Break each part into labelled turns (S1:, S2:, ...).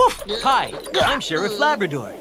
S1: Woof! Hi, I'm Sheriff Labrador.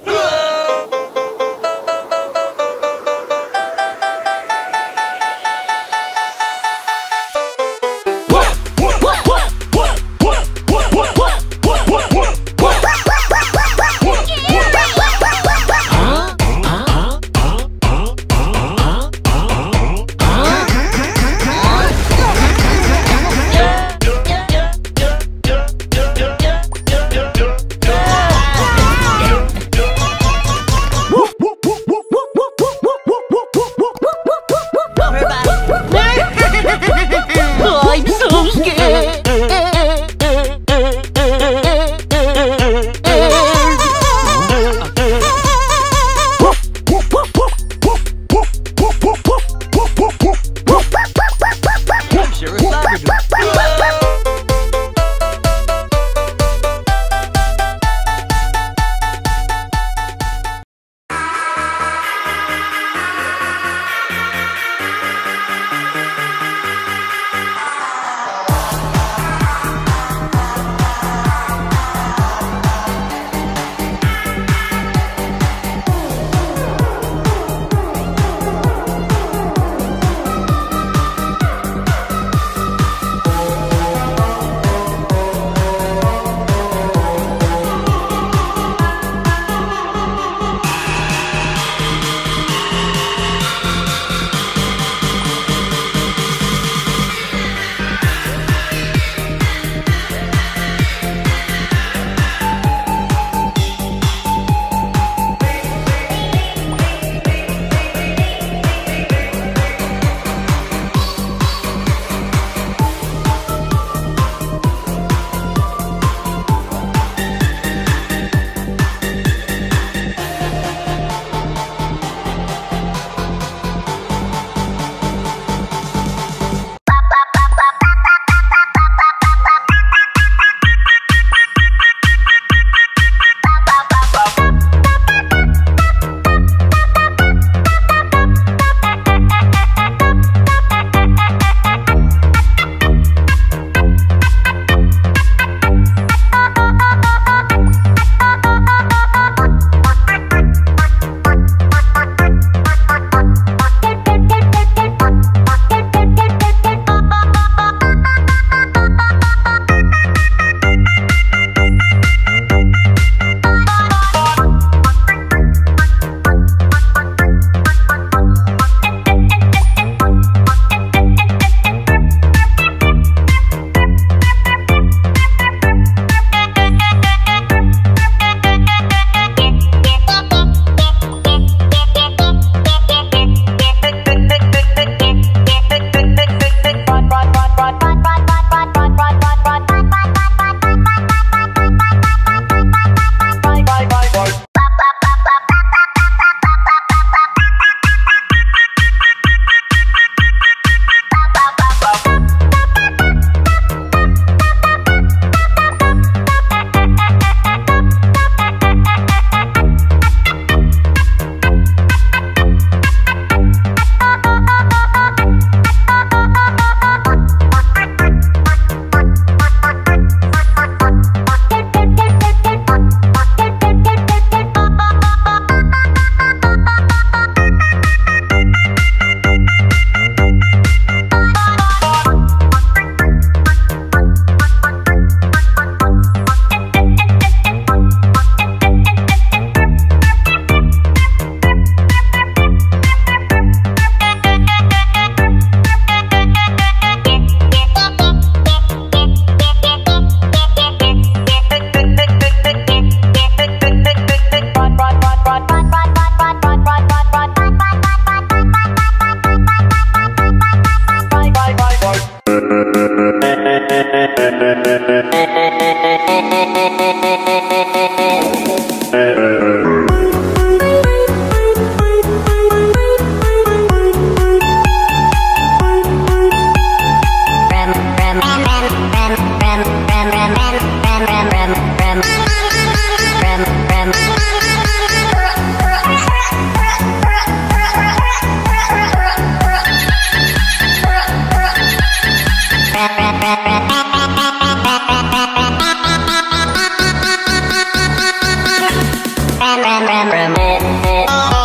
S2: Música
S1: ram ram ram
S2: ram